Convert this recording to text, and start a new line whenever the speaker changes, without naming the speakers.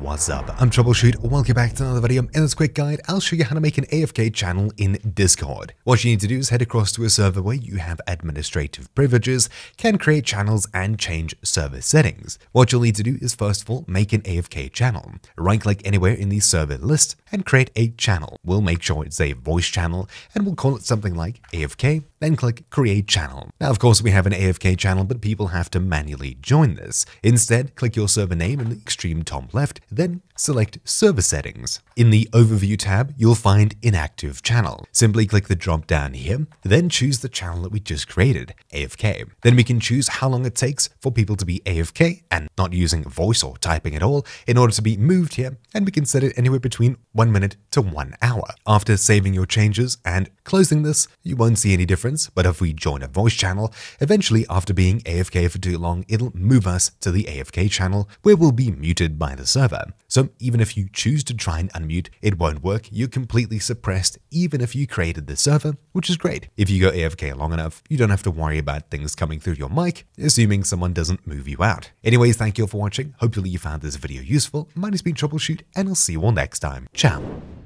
what's up? I'm TroubleChute, welcome back to another video. In this quick guide, I'll show you how to make an AFK channel in Discord. What you need to do is head across to a server where you have administrative privileges, can create channels, and change server settings. What you'll need to do is first of all, make an AFK channel. Right-click anywhere in the server list and create a channel. We'll make sure it's a voice channel, and we'll call it something like AFK, then click Create Channel. Now, of course, we have an AFK channel, but people have to manually join this. Instead, click your server name in the extreme top left, then select Server Settings. In the Overview tab, you'll find Inactive Channel. Simply click the drop down here, then choose the channel that we just created, AFK. Then we can choose how long it takes for people to be AFK and not using voice or typing at all in order to be moved here, and we can set it anywhere between 1 minute to 1 hour. After saving your changes and closing this, you won't see any difference, but if we join a voice channel, eventually after being AFK for too long, it'll move us to the AFK channel where we'll be muted by the server. So even if you choose to try and unmute, it won't work. You're completely suppressed even if you created the server, which is great. If you go AFK long enough, you don't have to worry about things coming through your mic, assuming someone doesn't move you out. Anyways, thank you all for watching. Hopefully you found this video useful. Mine has been TroubleChute, and I'll see you all next time. Ciao.